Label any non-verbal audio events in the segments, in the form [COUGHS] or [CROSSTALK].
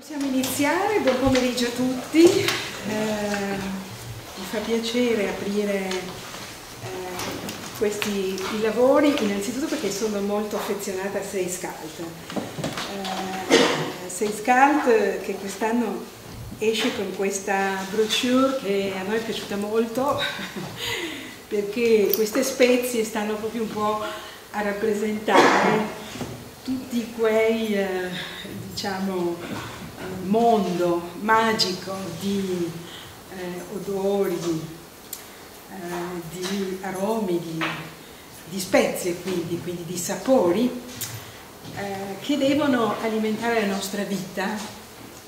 Possiamo iniziare, buon pomeriggio a tutti, eh, mi fa piacere aprire eh, questi i lavori innanzitutto perché sono molto affezionata a Seis Cult. Eh, Seis Cult che quest'anno esce con questa brochure che a noi è piaciuta molto [LAUGHS] perché queste spezie stanno proprio un po' a rappresentare tutti quei eh, diciamo mondo magico di eh, odori, eh, di aromi, di, di, spezie quindi, quindi di sapori eh, che devono alimentare la nostra vita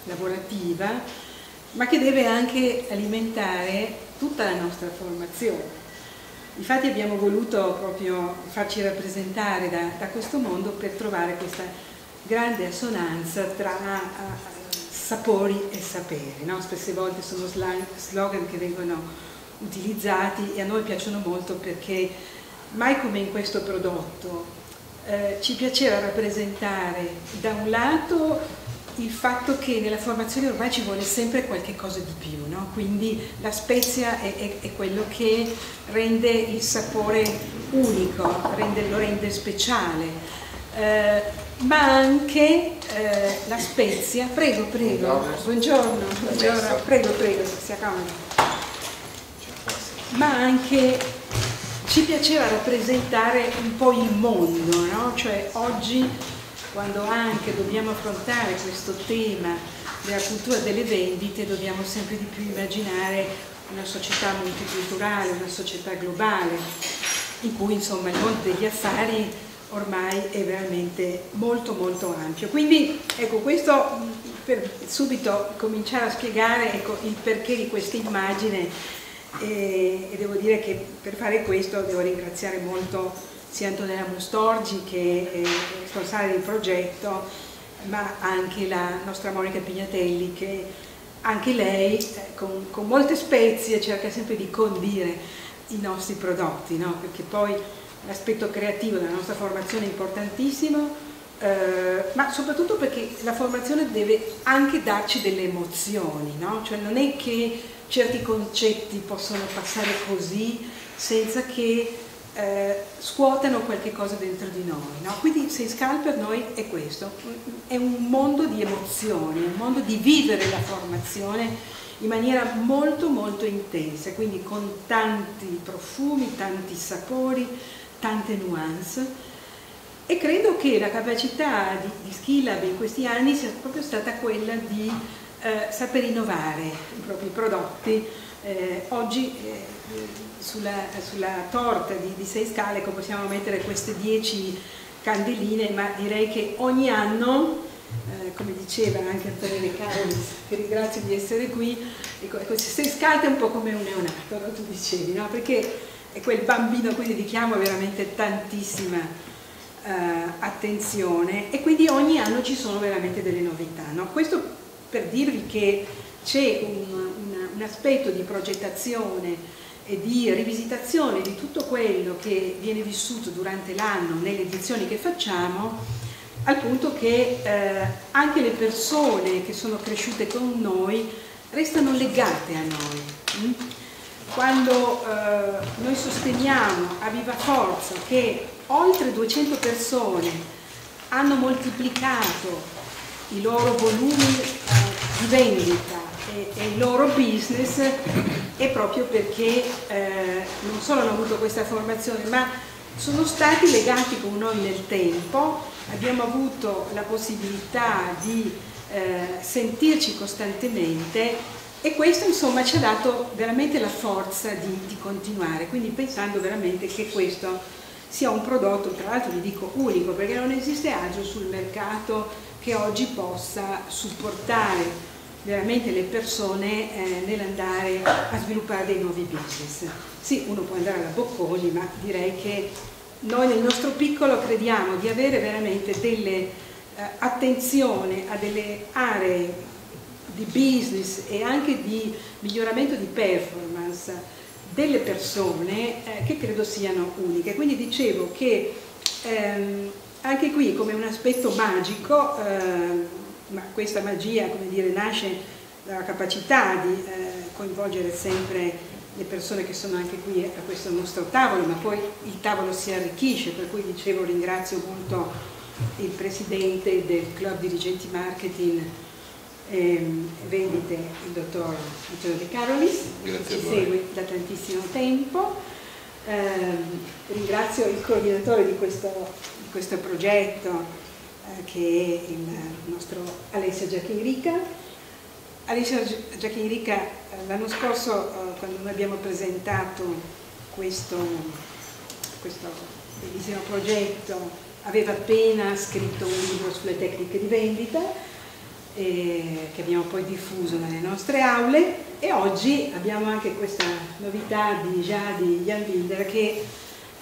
lavorativa ma che deve anche alimentare tutta la nostra formazione. Infatti abbiamo voluto proprio farci rappresentare da, da questo mondo per trovare questa grande assonanza tra sapori e saperi, no? spesse volte sono slogan che vengono utilizzati e a noi piacciono molto perché mai come in questo prodotto eh, ci piaceva rappresentare da un lato il fatto che nella formazione ormai ci vuole sempre qualche cosa di più, no? quindi la spezia è, è, è, quello che rende il sapore unico, rende, lo rende speciale. Eh, ma anche eh, la spezia, prego, prego, buongiorno, buongiorno, prego, prego, si accomodi, ma anche ci piaceva rappresentare un po' il mondo, no? cioè oggi quando anche dobbiamo affrontare questo tema della cultura delle vendite dobbiamo sempre di più immaginare una società multiculturale, una società globale in cui insomma il mondo degli affari ormai è veramente molto molto ampio. Quindi ecco questo per subito cominciare a spiegare ecco, il perché di questa immagine e, e, devo dire che per fare questo devo ringraziare molto sia Antonella Mustorgi che è responsabile del progetto ma anche la nostra Monica Pignatelli che anche lei eh, con, con molte spezie cerca sempre di condire i nostri prodotti no? perché poi l'aspetto creativo della nostra formazione è importantissimo, eh, ma soprattutto perché la formazione deve anche darci delle emozioni, no? cioè non è che certi concetti possono passare così senza che eh, scuotano qualche cosa dentro di noi. No? Quindi Seiscal per noi è questo, è un mondo di emozioni, un mondo di vivere la formazione in maniera molto molto intensa, quindi con tanti profumi, tanti sapori, tante nuance e credo che la capacità di, di Skillab in questi anni sia proprio stata quella di eh, saper innovare i propri prodotti. Eh, oggi eh, sulla, sulla, torta di, di sei scale possiamo mettere queste 10 candeline, ma direi che ogni anno eh, come diceva anche Antonio Carolis, che ringrazio di essere qui, ecco, ecco, sei scalta è un po' come un neonato, no? tu dicevi, no? perché e quel bambino quindi richiama veramente tantissima uh, attenzione e quindi ogni anno ci sono veramente delle novità. No? Questo per dirvi che c'è un, un, un aspetto di progettazione e di rivisitazione di tutto quello che viene vissuto durante l'anno nelle edizioni che facciamo, al punto che eh, anche le persone che sono cresciute con noi restano legate a noi. Quando eh, noi sosteniamo a viva forza che oltre 200 persone hanno moltiplicato i loro volumi eh, di vendita e, e, il loro business è proprio perché eh, non solo hanno avuto questa formazione ma sono stati legati con noi nel tempo, abbiamo avuto la possibilità di eh, sentirci costantemente e questo insomma ci ha dato veramente la forza di, di, continuare, quindi pensando veramente che questo sia un prodotto, tra l'altro vi dico unico, perché non esiste altro sul mercato che oggi possa supportare veramente le persone eh, nell'andare a sviluppare dei nuovi business. Sì, uno può andare alla Bocconi, ma direi che noi nel nostro piccolo crediamo di avere veramente delle eh, attenzione a delle aree di business e anche di miglioramento di performance delle persone eh, che credo siano uniche. Quindi dicevo che ehm, anche qui come un aspetto magico eh, ma questa magia, come dire, nasce dalla capacità di eh, coinvolgere sempre le persone che sono anche qui a questo nostro tavolo, ma poi il tavolo si arricchisce, per cui dicevo ringrazio molto il presidente del club dirigenti marketing ehm, vendite, il dottor Antonio De Carolis, che ci segue da tantissimo tempo. Eh, ringrazio il coordinatore di questo, di questo progetto eh, che è il nostro Alessia Giacchirica Alicia Giacchinica eh, l'anno scorso eh, quando noi abbiamo presentato questo, questo bellissimo progetto aveva appena scritto un libro sulle tecniche di vendita eh, che abbiamo poi diffuso nelle nostre aule e oggi abbiamo anche questa novità di Jadi Jan Wilder che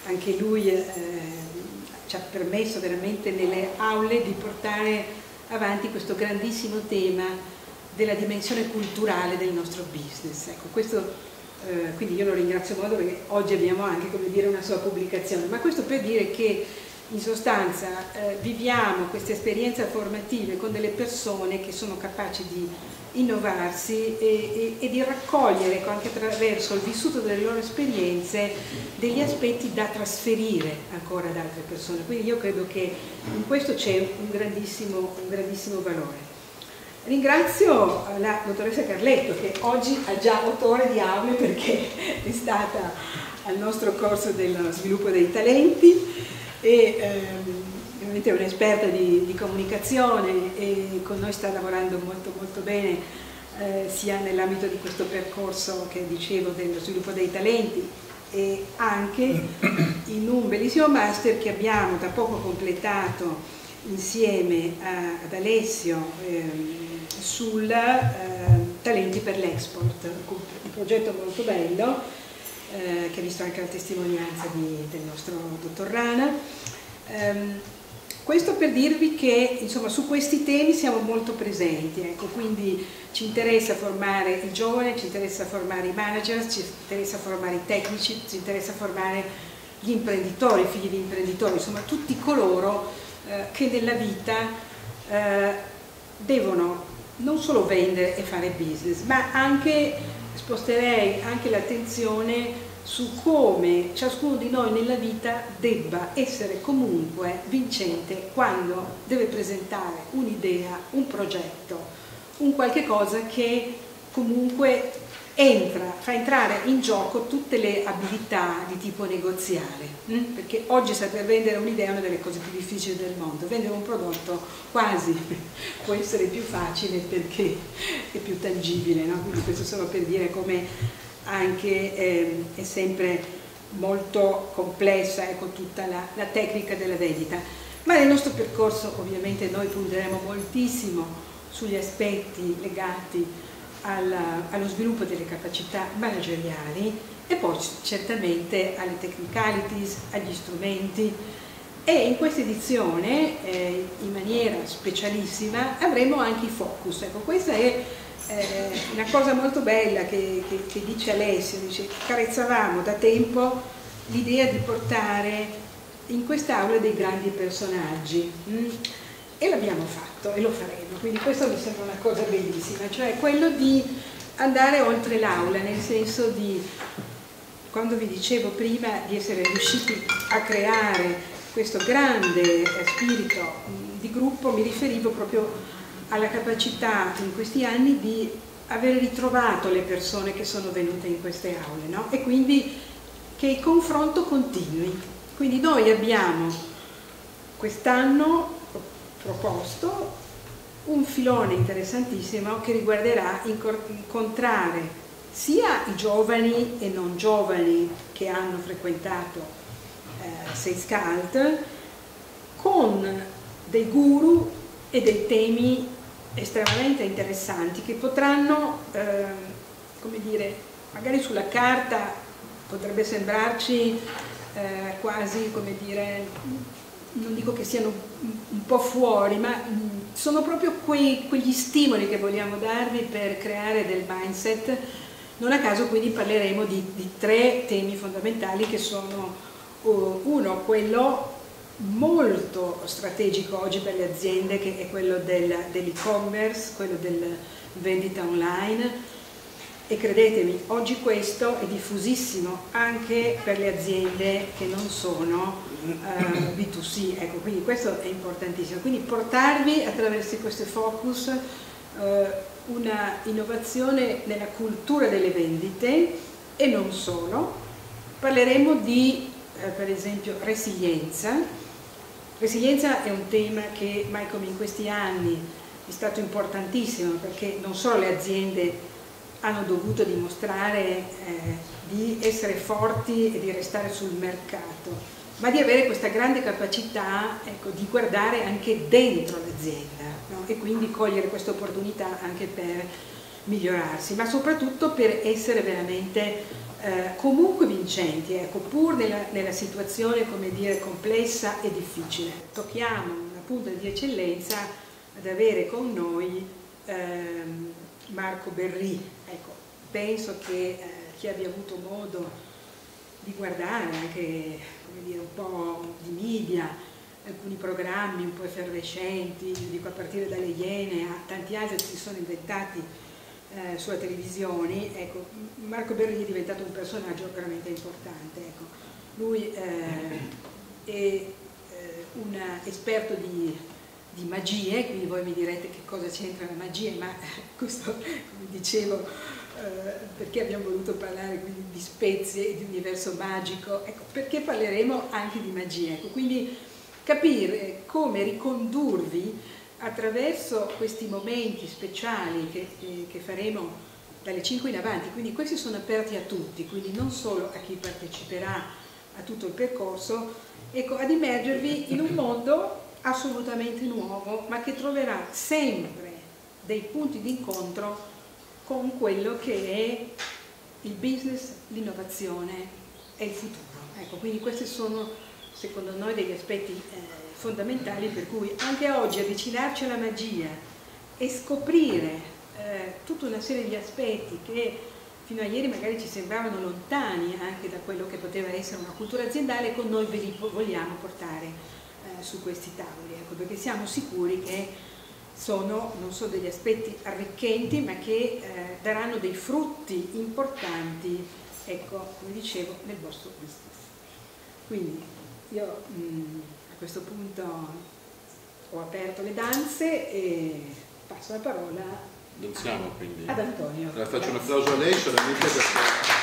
anche lui eh, ci ha permesso veramente nelle aule di portare avanti questo grandissimo tema della dimensione culturale del nostro business. Ecco, questo, eh, quindi io lo ringrazio molto perché oggi abbiamo anche dire, una sua pubblicazione, ma questo per dire che in sostanza eh, viviamo queste esperienze formative con delle persone che sono capaci di innovarsi e, e, e di raccogliere ecco, anche attraverso il vissuto delle loro esperienze degli aspetti da trasferire ancora ad altre persone. Quindi io credo che in questo c'è un grandissimo, un grandissimo valore. Ringrazio la dottoressa Carletto che oggi ha già autore di aule perché [LAUGHS] è stata al nostro corso dello sviluppo dei talenti e ehm, ovviamente è un'esperta di, di, comunicazione e con noi sta lavorando molto molto bene eh, sia nell'ambito di questo percorso che dicevo dello sviluppo dei talenti e anche [COUGHS] in un bellissimo master che abbiamo da poco completato insieme a, ad Alessio eh, sul eh, Talenti per l'Export, un progetto molto bello eh, che ha visto anche la testimonianza di, del nostro dottor Rana. Um, questo per dirvi che insomma, su questi temi siamo molto presenti, ecco, quindi ci interessa formare i giovani, ci interessa formare i manager, ci interessa formare i tecnici, ci interessa formare gli imprenditori, i figli di imprenditori, insomma tutti coloro eh, che nella vita eh, devono non solo vendere e fare business, ma anche sposterei anche l'attenzione su come ciascuno di noi nella vita debba essere comunque vincente quando deve presentare un'idea, un progetto, un qualche cosa che comunque entra, fa entrare in gioco tutte le abilità di tipo negoziale, hm? perché oggi saper vendere un'idea è una delle cose più difficili del mondo, vendere un prodotto quasi [LAUGHS] può essere più facile perché è più tangibile, no? quindi questo solo per dire come anche eh, è sempre molto complessa ecco, tutta la, la tecnica della vendita, ma nel nostro percorso ovviamente noi punteremo moltissimo sugli aspetti legati alla, allo sviluppo delle capacità manageriali e poi certamente alle technicalities, agli strumenti e in questa edizione eh, in maniera specialissima avremo anche i focus. Ecco, questa è eh, una cosa molto bella che, che, che dice Alessio, dice carezzavamo da tempo l'idea di portare in quest'aula dei grandi personaggi. Mm? E l'abbiamo fatto e lo faremo, quindi questo mi sembra una cosa bellissima, cioè quello di andare oltre l'aula, nel senso di, quando vi dicevo prima di essere riusciti a creare questo grande spirito di gruppo, mi riferivo proprio alla capacità in questi anni di aver ritrovato le persone che sono venute in queste aule no? e quindi che il confronto continui. Quindi noi abbiamo quest'anno proposto un filone interessantissimo che riguarderà incontrare sia i giovani e non giovani che hanno frequentato eh, Sales Cult con dei guru e dei temi estremamente interessanti che potranno, eh, come dire, magari sulla carta potrebbe sembrarci eh, quasi, come dire, non dico che siano un po' fuori, ma mm, sono proprio quei, quegli stimoli che vogliamo darvi per creare del mindset. Non a caso quindi parleremo di, di tre temi fondamentali che sono uh, uno, quello molto strategico oggi per le aziende che è quello dell'e-commerce, quello del vendita online e credetemi, oggi questo è diffusissimo anche per le aziende che non sono eh, B2C, ecco, quindi questo è importantissimo. Quindi portarvi attraverso questo focus uh, una innovazione nella cultura delle vendite e non solo. Parleremo di, uh, per esempio, resilienza. Resilienza è un tema che mai come in questi anni è stato importantissimo perché non solo le aziende hanno dovuto dimostrare eh, di essere forti e di restare sul mercato, ma di avere questa grande capacità ecco, di guardare anche dentro l'azienda no? e quindi cogliere questa opportunità anche per migliorarsi, ma soprattutto per essere veramente eh, comunque vincenti, ecco, pur nella, nella situazione dire, complessa e difficile. Tocchiamo una punta di eccellenza ad avere con noi ehm, Marco Berri. Ecco, penso che eh, chi abbia avuto modo di guardare anche dire, un po' di media, alcuni programmi un po' effervescenti, dico a partire dalle Iene a tanti altri che si sono inventati eh, sulla televisione, ecco, Marco Berri è diventato un personaggio veramente importante. Ecco. Lui eh, è eh, un esperto di di magie, quindi voi mi direte che cosa c'entra la magia, ma questo, come dicevo, eh, perché abbiamo voluto parlare di spezie e di universo magico, ecco, perché parleremo anche di magia, ecco, quindi capire come ricondurvi attraverso questi momenti speciali che, che, che faremo dalle 5 in avanti, quindi questi sono aperti a tutti, quindi non solo a chi parteciperà a tutto il percorso, ecco, ad immergervi in un mondo assolutamente nuovo, ma che troverà sempre dei punti di incontro con quello che è il business, l'innovazione e il futuro. Ecco, quindi questi sono secondo noi degli aspetti eh, fondamentali per cui anche oggi avvicinarci alla magia e scoprire eh, tutta una serie di aspetti che fino a ieri magari ci sembravano lontani anche da quello che poteva essere una cultura aziendale, con noi ve li vogliamo portare eh, su questi tavoli, ecco, perché siamo sicuri che sono non solo degli aspetti arricchenti, ma che eh, daranno dei frutti importanti, ecco, come dicevo, nel vostro business. Quindi io mh, mm, a questo punto ho aperto le danze e passo la parola siamo, ad Antonio. Allora, faccio un applauso a lei solamente perché